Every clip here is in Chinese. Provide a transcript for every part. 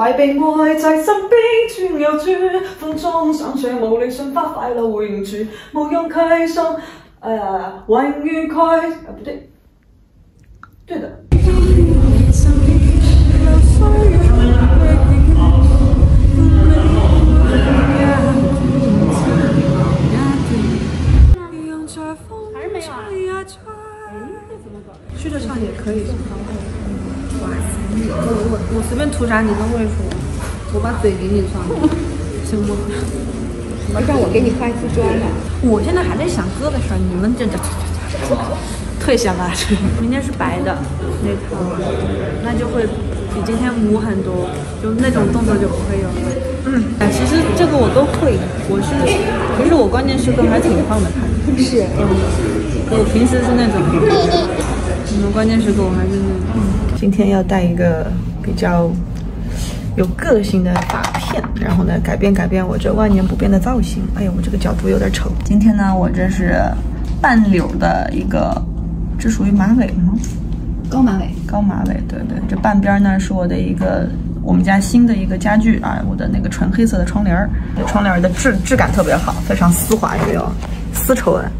快被爱在身边转又转，风中闪烁无力瞬发，快乐永住，无用开心，呃，永远开，啊不对，对的。还是没有啊？虚着唱也可以。哇塞，我我我随便涂啥你都会说，我把嘴给你上，行吗？要让我给你化一次妆吧。我现在还在想歌的事儿，你们这这这这这退下吧！明天是白的那套，那就会比今天母很多，就那种动作就不会有了。嗯，哎，其实这个我都会，我是，其实我关键时刻还挺胖的，看是，嗯，我平时是那种，你们，关键时刻我还是那种。今天要带一个比较有个性的发片，然后呢，改变改变我这万年不变的造型。哎呀，我这个角度有点丑。今天呢，我这是半绺的一个，这属于马尾吗？高马尾，高马尾，对对。这半边呢是我的一个我们家新的一个家具啊，我的那个纯黑色的窗帘窗帘的质质感特别好，非常丝滑，有没有？丝绸的。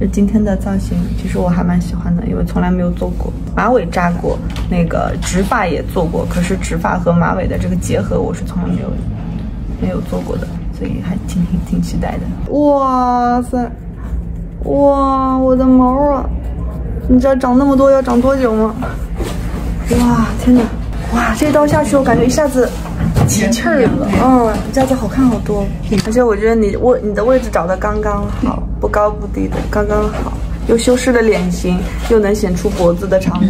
这今天的造型，其实我还蛮喜欢的，因为从来没有做过马尾扎过，那个直发也做过，可是直发和马尾的这个结合，我是从来没有没有做过的，所以还挺挺挺期待的。哇塞，哇，我的毛啊！你知道长那么多要长多久吗？哇，天哪！哇，这一刀下去，我感觉一下子起气儿了，嗯，这样子好看好多。而且我觉得你位你的位置找的刚刚好，不高不低的，刚刚好，又修饰了脸型，又能显出脖子的长度。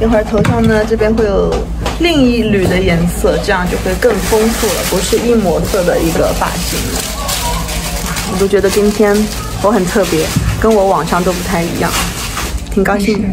一会儿头上呢，这边会有另一缕的颜色，这样就会更丰富了，不是一模色的一个发型了。我都觉得今天我很特别，跟我往常都不太一样，挺高兴的。